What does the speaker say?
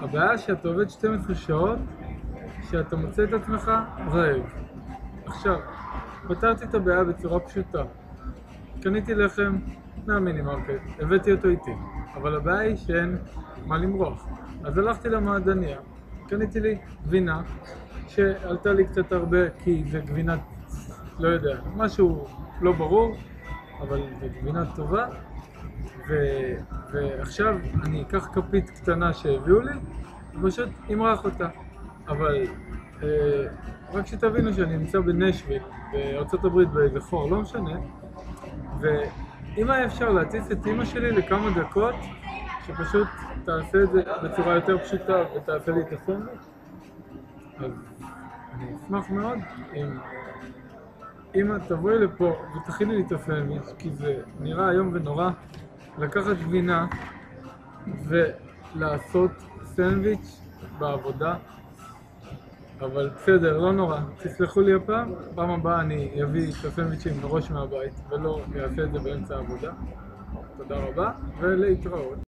הבעיה שאתה עובד 12 שעות, שאתה מוצא את עצמך רעב. עכשיו, פתרתי את הבעיה בצורה פשוטה. קניתי לחם מהמינימרקט, הבאתי אותו איתי, אבל הבעיה היא שאין מה למרוח. אז הלכתי למעדניה, קניתי לי גבינה, שעלתה לי קצת הרבה כי זה גבינה, לא יודע, משהו לא ברור, אבל זו גבינה טובה, ו... ועכשיו אני אקח כפית קטנה שהביאו לי, ופשוט אמרח אותה. אבל אה, רק שתבינו שאני נמצא בנשוויל, בארצות הברית באיזה חור, לא משנה, ואם היה אפשר להטיס את אימא שלי לכמה דקות, שפשוט תעשה את זה בצורה יותר פשוטה ותעשה לי את הסנדוויץ', אז אני אשמח מאוד אם אמא תבואי לפה ותכיני לי את הסנדוויץ', כי זה נראה איום ונורא לקחת גבינה ולעשות סנדוויץ' בעבודה. אבל בסדר, לא נורא, תסלחו לי הפעם, פעם הבאה אני אביא את הסנדוויצ'ים מראש מהבית ולא אעשה את זה באמצע העבודה. תודה רבה ולהתראות